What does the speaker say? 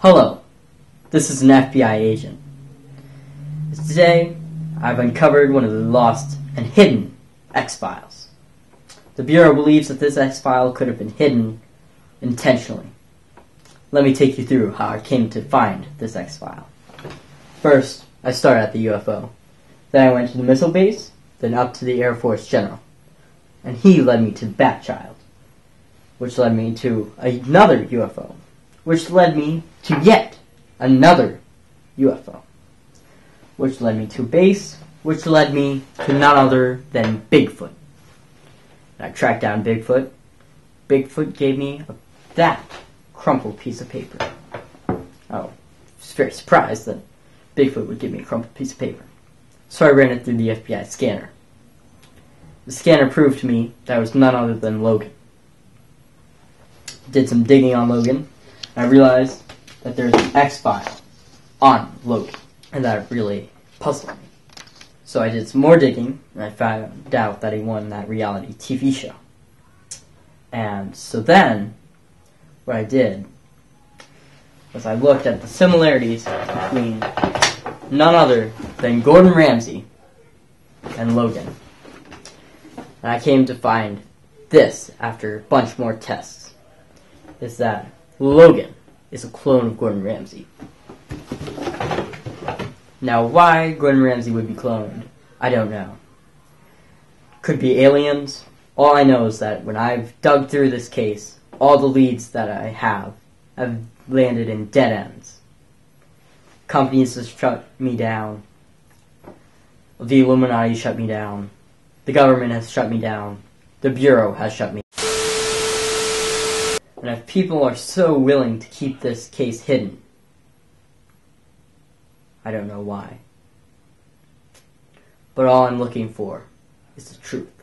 Hello, this is an FBI agent. Today, I've uncovered one of the lost and hidden X-Files. The Bureau believes that this X-File could have been hidden intentionally. Let me take you through how I came to find this X-File. First, I started at the UFO. Then I went to the missile base, then up to the Air Force General. And he led me to Batchild, which led me to another UFO, which led me to yet another UFO, which led me to base, which led me to none other than Bigfoot. And I tracked down Bigfoot. Bigfoot gave me a, that crumpled piece of paper. Oh, I was very surprised that Bigfoot would give me a crumpled piece of paper. So I ran it through the FBI scanner. The scanner proved to me that was none other than Logan. Did some digging on Logan, I realized that there's an X file on Logan, and that really puzzled me. So I did some more digging, and I found out that he won that reality TV show. And so then, what I did was I looked at the similarities between none other than Gordon Ramsay and Logan. And I came to find this after a bunch more tests. Is that Logan is a clone of Gordon Ramsay. Now, why Gordon Ramsay would be cloned, I don't know. Could be aliens. All I know is that when I've dug through this case, all the leads that I have have landed in dead ends. Companies have shut me down. The Illuminati shut me down. The government has shut me down. The Bureau has shut me And if people are so willing to keep this case hidden, I don't know why. But all I'm looking for is the truth.